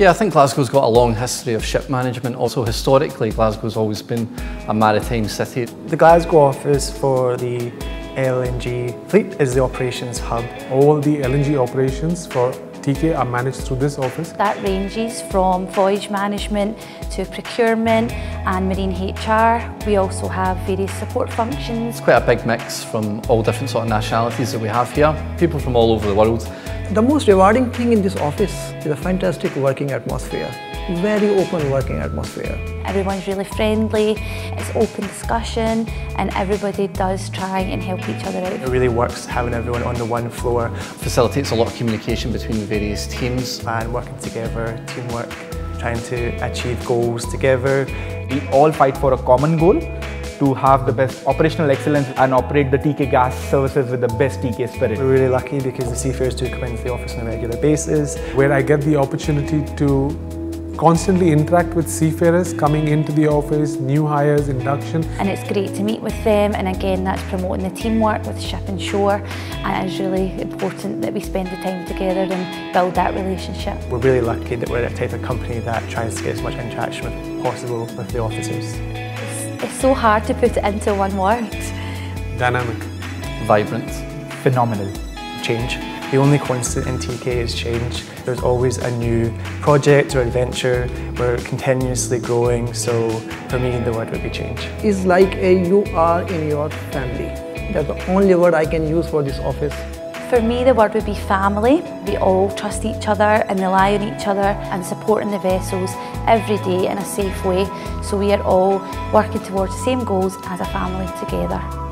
Yeah, I think Glasgow's got a long history of ship management. Also, historically, Glasgow's always been a maritime city. The Glasgow office for the LNG fleet is the operations hub. All the LNG operations for Teekay are managed through this office. That ranges from voyage management to procurement and marine HR. We also have various support functions. It's quite a big mix from all different sort of nationalities that we have here. People from all over the world. The most rewarding thing in this office is a fantastic working atmosphere. Very open working atmosphere. Everyone's really friendly, it's open discussion and everybody does try and help each other out. It really works having everyone on the one floor Facilitates a lot of communication between the various teams. and working together, teamwork, trying to achieve goals together. We all fight for a common goal to have the best operational excellence and operate the Teekay gas services with the best Teekay spirit. We're really lucky because the seafarers do come into the office on a regular basis. where I get the opportunity to constantly interact with seafarers coming into the office, new hires, induction. And it's great to meet with them and again that's promoting the teamwork with ship and shore and it's really important that we spend the time together and build that relationship. We're really lucky that we're the type of company that tries to get as much interaction as possible with the officers. It's, it's so hard to put it into one word. Dynamic. Vibrant. Phenomenal. Change. The only constant in Teekay is change. There's always a new project or adventure. We're continuously growing, so for me the word would be change. It's like a you are in your family. That's the only word I can use for this office. For me, the word would be family. We all trust each other and rely on each other and supporting the vessels every day in a safe way. So we are all working towards the same goals as a family together.